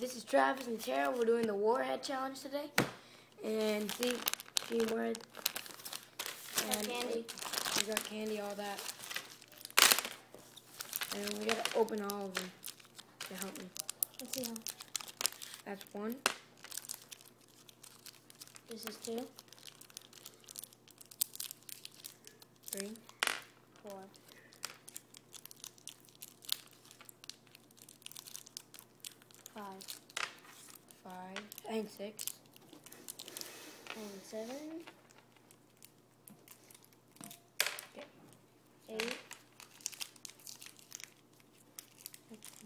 this is Travis and Tara. We're doing the Warhead Challenge today. And see, Team Warhead. And candy. We got candy, all that. And we gotta open all of them to help me. Let's see how. That's one. This is two, Three. four, five, Five. And six. and seven, Okay. eight,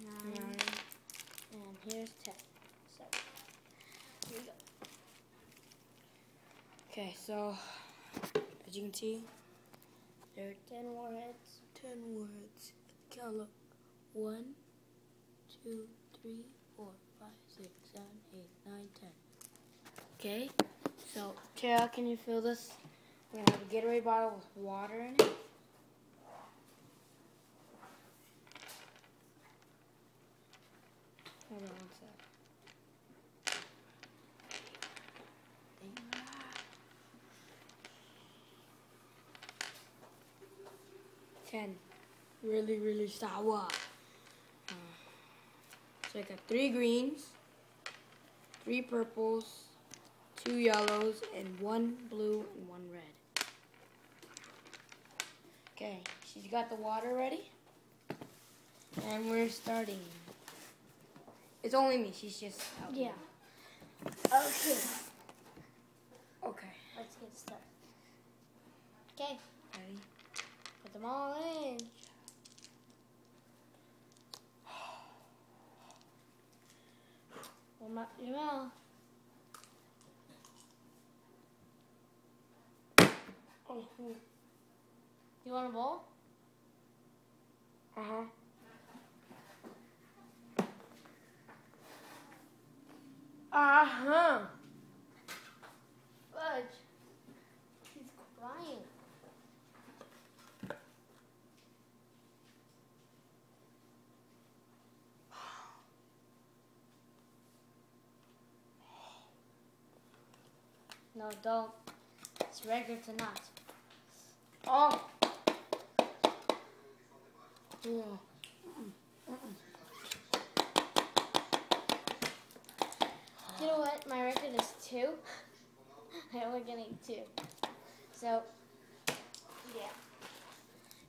nine, Nine. and here's ten. So here we go. Okay, so as you can see, there are Ten warheads. ten words. Count up. One, two, three, four, five, six, seven, eight, nine, ten. Okay, so Tara, can you fill this? We're gonna have a Gatorade bottle with water in it. Hold on one sec. Ten. Really, really sour. So I got three greens, three purples, two yellows, and one blue and one red. Okay, she's got the water ready. And we're starting. It's only me, she's just out. Yeah. Okay. Okay. Let's get started. Okay, Ready? put them all in. Warm up your mouth. Oh. You want a bowl? Uh huh. Uh huh. Fudge. He's crying. No, don't. It's regular to not. Oh. Yeah. You know what? My record is two. I only eat two. So, yeah.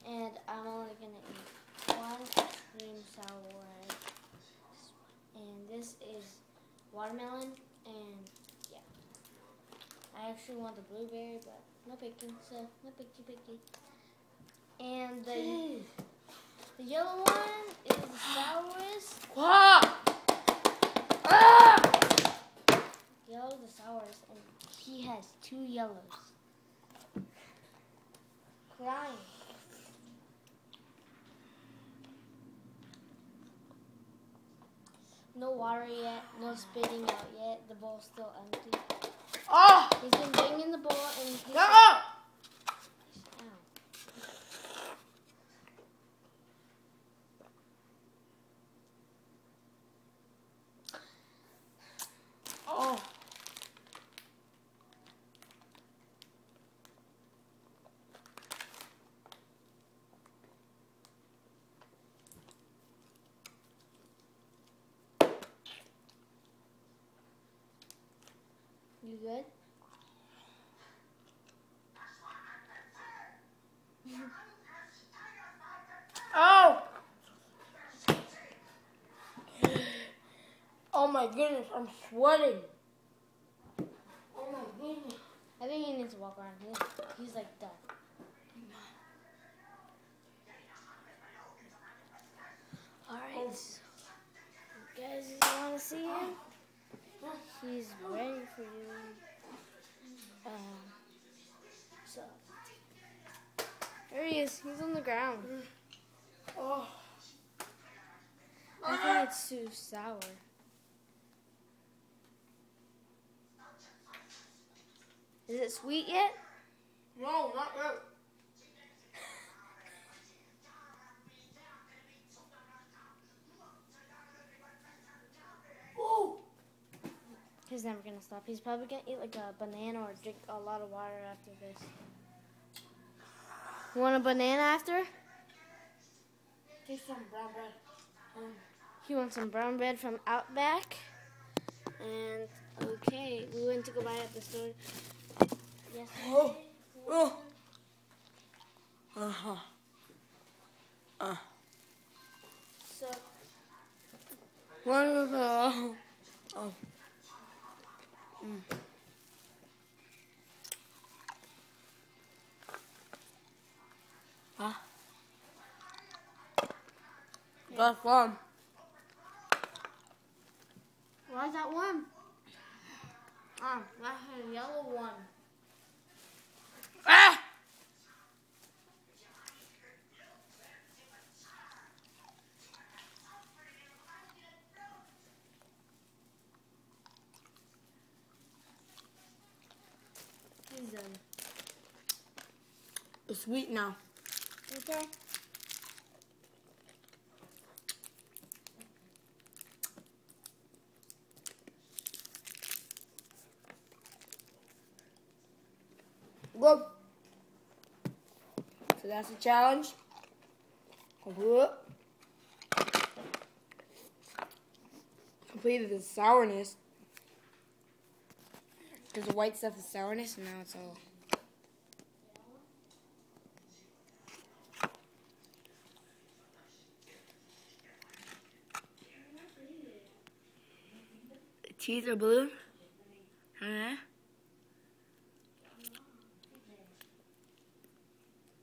And I'm only gonna eat one cream sour. And this is watermelon. And. I actually want the blueberry, but no picking, so no picky picky. And the, the yellow one is the sourest. Wow. Ah! Yellow the sours, and he has two yellows. Crying. No water yet, no spitting out yet. The bowl's still empty. Oh. He's been banging the ball and he's No. Ow. Oh. You good? Oh. Oh my goodness, I'm sweating. Oh my goodness. I think he needs to walk around. He's, he's like done. Alright. Oh. Guys, you want to see him? He's ready for you. Um, so. There he is. He's on the ground. Oh. I think it's too sour. Is it sweet yet? No, not yet. He's never gonna stop. He's probably gonna eat like a banana or drink a lot of water after this. You want a banana after? Take some brown bread. Um, He wants some brown bread from Outback. And okay, we went to go buy it at the store. Yes. Oh. oh. Uh huh. Uh. So One of the. Oh. Mm. Huh? That's one. why is that one? Ah, that's a yellow one. Ah! He's done. It's sweet now. Okay. Go. So that's the challenge. Completed the sourness. Because the white stuff is sourness, and now it's all. Teeth are blue. Huh?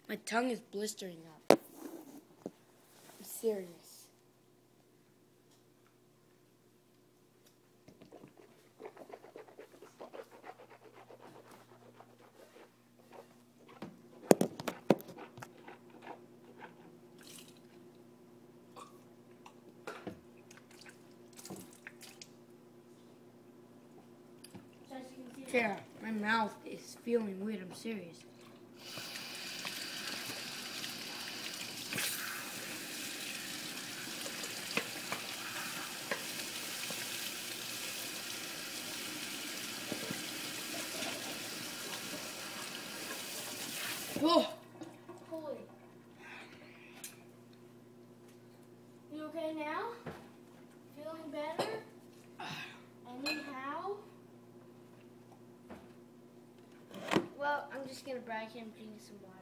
My tongue is blistering up. I'm serious. So as you can see, Yeah, my mouth is feeling weird. I'm serious. Oh, holy. You okay now? Feeling better? Anyhow? Well, I'm just gonna brag him drinking some water.